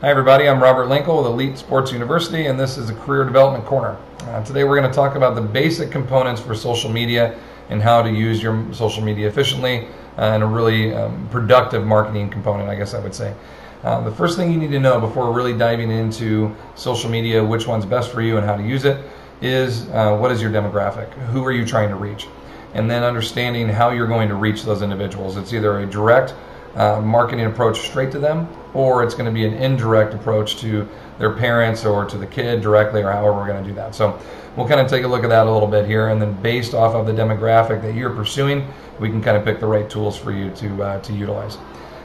Hi, everybody. I'm Robert Linkul with Elite Sports University, and this is a Career Development Corner. Uh, today, we're going to talk about the basic components for social media and how to use your social media efficiently uh, and a really um, productive marketing component, I guess I would say. Uh, the first thing you need to know before really diving into social media, which one's best for you and how to use it, is uh, what is your demographic? Who are you trying to reach? And then understanding how you're going to reach those individuals. It's either a direct uh, marketing approach straight to them, or it's going to be an indirect approach to their parents or to the kid directly, or however we're going to do that. So we'll kind of take a look at that a little bit here, and then based off of the demographic that you're pursuing, we can kind of pick the right tools for you to uh, to utilize.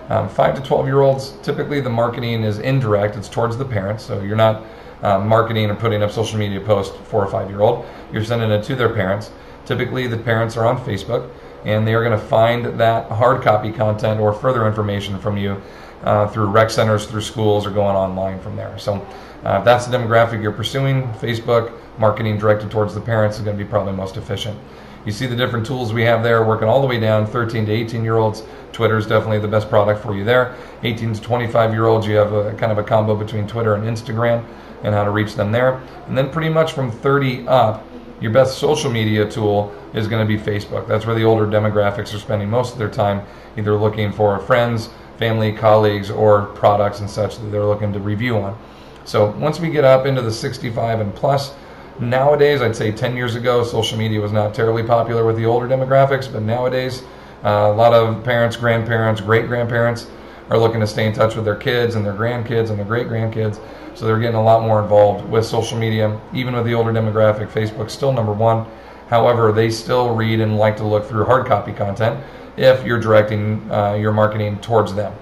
Um, five to 12 year olds, typically the marketing is indirect, it's towards the parents, so you're not uh, marketing and putting up social media posts for a five year old, you're sending it to their parents. Typically, the parents are on Facebook and they are going to find that hard copy content or further information from you uh, through rec centers, through schools, or going online from there. So, uh, if that's the demographic you're pursuing, Facebook marketing directed towards the parents is going to be probably most efficient. You see the different tools we have there working all the way down 13 to 18 year olds. Twitter is definitely the best product for you there. 18 to 25 year olds, you have a kind of a combo between Twitter and Instagram and how to reach them there. And then pretty much from 30 up, your best social media tool is going to be Facebook. That's where the older demographics are spending most of their time, either looking for friends, family, colleagues, or products and such that they're looking to review on. So once we get up into the 65 and plus, nowadays, I'd say 10 years ago, social media was not terribly popular with the older demographics, but nowadays, uh, a lot of parents, grandparents, great grandparents are looking to stay in touch with their kids and their grandkids and their great grandkids. So they're getting a lot more involved with social media, even with the older demographic. Facebook's still number one. However, they still read and like to look through hard copy content if you're directing uh, your marketing towards them.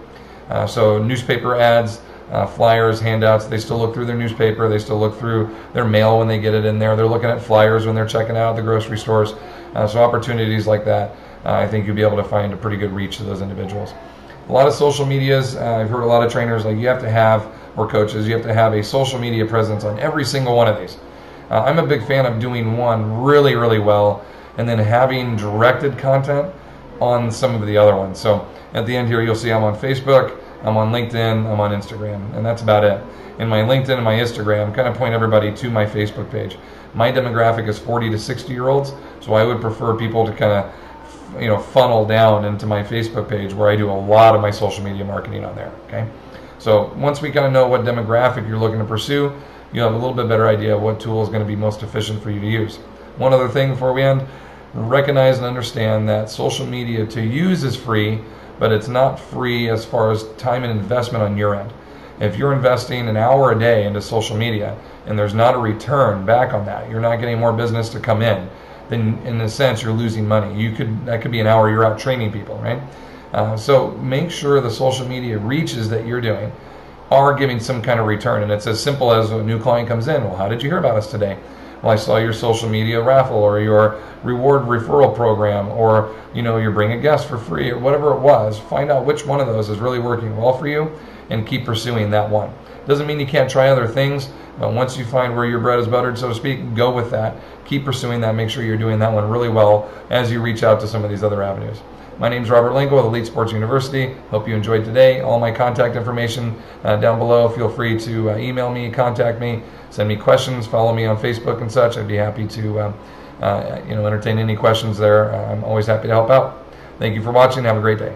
Uh, so newspaper ads, uh, flyers, handouts, they still look through their newspaper. They still look through their mail when they get it in there. They're looking at flyers when they're checking out the grocery stores. Uh, so opportunities like that, uh, I think you'll be able to find a pretty good reach to those individuals. A lot of social medias, uh, I've heard a lot of trainers like you have to have, or coaches, you have to have a social media presence on every single one of these. Uh, I'm a big fan of doing one really, really well and then having directed content on some of the other ones. So at the end here, you'll see I'm on Facebook, I'm on LinkedIn, I'm on Instagram, and that's about it. In my LinkedIn and my Instagram, kind of point everybody to my Facebook page. My demographic is 40 to 60 year olds, so I would prefer people to kind of you know funnel down into my Facebook page where I do a lot of my social media marketing on there. Okay, so once we kind of know what demographic you're looking to pursue, you have a little bit better idea of what tool is going to be most efficient for you to use. One other thing before we end, recognize and understand that social media to use is free, but it's not free as far as time and investment on your end. If you're investing an hour a day into social media and there's not a return back on that, you're not getting more business to come in, then in a sense you're losing money. You could that could be an hour you're out training people, right? Uh, so make sure the social media reaches that you're doing are giving some kind of return. And it's as simple as a new client comes in. Well, how did you hear about us today? Well, I saw your social media raffle or your reward referral program or, you know, you're bringing a guest for free or whatever it was. Find out which one of those is really working well for you and keep pursuing that one. Doesn't mean you can't try other things, but once you find where your bread is buttered, so to speak, go with that. Keep pursuing that. Make sure you're doing that one really well as you reach out to some of these other avenues. My name is Robert Linkul with Elite Sports University. Hope you enjoyed today. All my contact information uh, down below. Feel free to uh, email me, contact me, send me questions, follow me on Facebook and such. I'd be happy to uh, uh you know entertain any questions there. I'm always happy to help out. Thank you for watching. Have a great day.